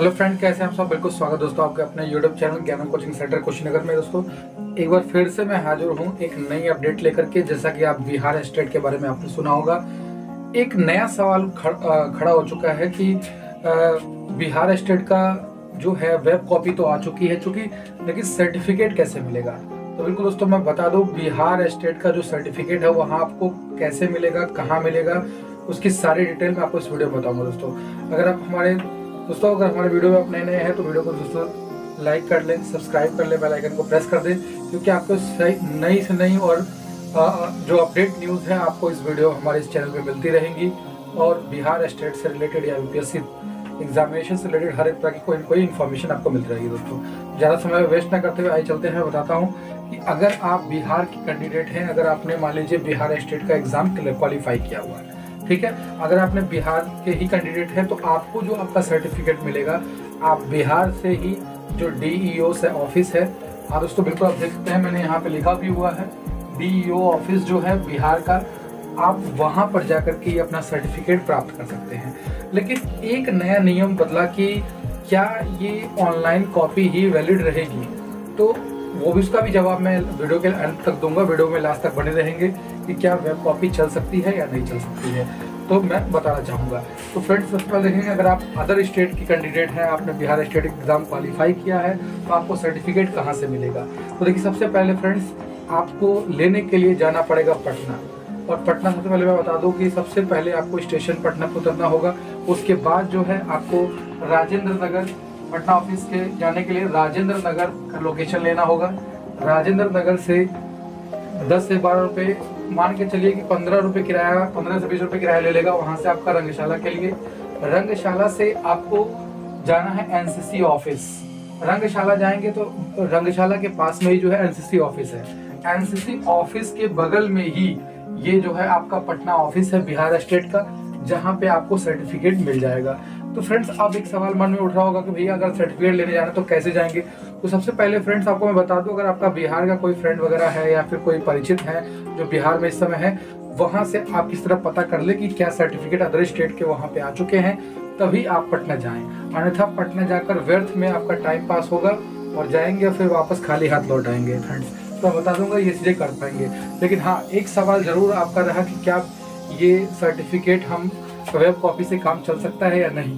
Hello friend कैसे हैं आप सब? बिल्कुल स्वागत दोस्तों आपके अपने YouTube channel Gyanam coaching centre Kushinagar में। दोस्तों एक बार फिर से मैं हाजिर हूँ एक नई अपडेट लेकर के जैसा कि आप बिहार स्टेट के बारे में आपने सुना होगा। एक नया सवाल खड़, खड़ा हो चुका है कि बिहार स्टेट का जो है वेब कॉपी तो आ चुकी है चूँकि लेकिन सर्टिफिकेट कैसे मिलेगा? तो बिल्कुल दोस्तों मैं बता दूँ बिहार स्टेट का जो सर्टिफिकेट है वहाँ आपको कैसे मिलेगा कहाँ मिलेगा उसकी सारी डिटेल मैं आपको इस वीडियो में बताऊँगा दोस्तों। अगर आप हमारे दोस्तों, अगर हमारे वीडियो में आप नए नए हैं तो वीडियो को दोस्तों लाइक कर लें सब्सक्राइब कर लें बेल आइकन को प्रेस कर दें, क्योंकि आपको नई से नई और जो अपडेट न्यूज़ है, आपको इस वीडियो हमारे इस चैनल पर मिलती रहेंगी। और बिहार स्टेट से रिलेटेड या यूपीएससी एग्जामिनेशन से रिलेटेड हर एक तरह की कोई कोई इन्फॉर्मेशन आपको मिलती रहेगी दोस्तों। ज़्यादा समय वेस्ट ना करते हुए आइए चलते हैं बताता हूँ कि अगर आप बिहार की कैंडिडेट हैं, अगर आपने मान लीजिए बिहार स्टेट का एग्ज़ाम क्वालिफाई किया हुआ है ठीक है? अगर आपने बिहार के ही कैंडिडेट हैं तो आपको जो आपका सर्टिफिकेट मिलेगा, आप बिहार से ही जो डीईओ से ऑफ़िस है, आप दोस्तों बिल्कुल आप देख सकते हैं। मैंने यहाँ पे लिखा भी हुआ है डीईओ ऑफ़िस जो है बिहार का, आप वहाँ पर जाकर के अपना सर्टिफिकेट प्राप्त कर सकते हैं। लेकिन एक नया नियम बदला कि क्या ये ऑनलाइन कॉपी ही वैलिड रहेगी? तो वो भी उसका भी जवाब मैं वीडियो के अंत तक दूँगा, वीडियो में लास्ट तक बने रहेंगे कि क्या वेब कॉपी चल सकती है या नहीं चल सकती है। तो मैं बताना चाहूँगा। तो फ्रेंड्स सबसे पहले देखेंगे, अगर आप अदर स्टेट की कैंडिडेट हैं, आपने बिहार स्टेट एग्ज़ाम क्वालिफाई किया है तो आपको सर्टिफिकेट कहाँ से मिलेगा? तो देखिए, सबसे पहले फ्रेंड्स आपको लेने के लिए जाना पड़ेगा पटना। और पटना सबसे पहले मैं बता दूँ कि सबसे पहले आपको स्टेशन पटना को उतरना होगा। उसके बाद जो है आपको राजेंद्र नगर पटना ऑफ़िस के जाने के लिए राजेंद्र नगर का लोकेशन लेना होगा। राजेंद्र नगर से 10 से 12 रुपए, मान के चलिए कि 15 रुपए किराया 15 से 20 रुपए किराया ले लेगा, वहाँ से आपका रंगशाला के लिए। रंगशाला से आपको जाना है एनसीसी ऑफ़िस रंगशाला जाएँगे तो रंगशाला के पास में ही जो है एनसीसी ऑफ़िस है। एनसीसी ऑफ़िस के बगल में ही ये जो है आपका पटना ऑफ़िस है बिहार स्टेट का, जहाँ पे आपको सर्टिफिकेट मिल जाएगा। तो फ्रेंड्स आप एक सवाल मन में उठ रहा होगा कि भैया, अगर सर्टिफिकेट लेने जाना तो कैसे जाएँगे? तो सबसे पहले फ्रेंड्स आपको मैं बता दूँ, अगर आपका बिहार का कोई फ्रेंड वगैरह है या फिर कोई परिचित है जो बिहार में इस समय है, वहाँ से आप इस तरह पता कर ले कि क्या सर्टिफिकेट अदर स्टेट के वहाँ पे आ चुके हैं, तभी आप पटना जाएँ। अन्यथा पटना जाकर व्यर्थ में आपका टाइम पास होगा और जाएँगे फिर वापस खाली हाथ लौट आएँगे फ्रेंड्स तो मैं बता दूँगा, ये चीज़ें कर पाएँगे। लेकिन हाँ एक सवाल ज़रूर आपका रहा कि क्या ये सर्टिफिकेट हम वेब कॉपी से काम चल सकता है या नहीं?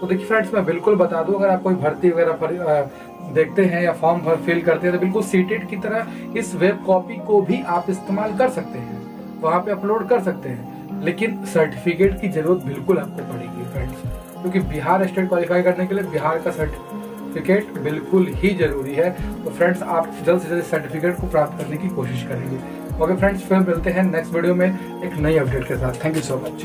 तो देखिए फ्रेंड्स मैं बिल्कुल बता दूँ, अगर आप कोई भर्ती वगैरह देखते हैं या फॉर्म भर फिल करते हैं तो बिल्कुल सीटेड की तरह इस वेब कॉपी को भी आप इस्तेमाल कर सकते हैं। वहाँ पे अपलोड कर सकते हैं। लेकिन सर्टिफिकेट की ज़रूरत बिल्कुल आपको पड़ेगी फ्रेंड्स क्योंकि बिहार स्टेट क्वालिफाई करने के लिए बिहार का सर्टिफिकेट बिल्कुल ही ज़रूरी है। तो फ्रेंड्स आप जल्द से जल्द सर्टिफिकेट को प्राप्त करने की कोशिश करेंगे। ओके फ्रेंड्स फिर मिलते हैं नेक्स्ट वीडियो में एक नई अपडेट के साथ। Thank you so much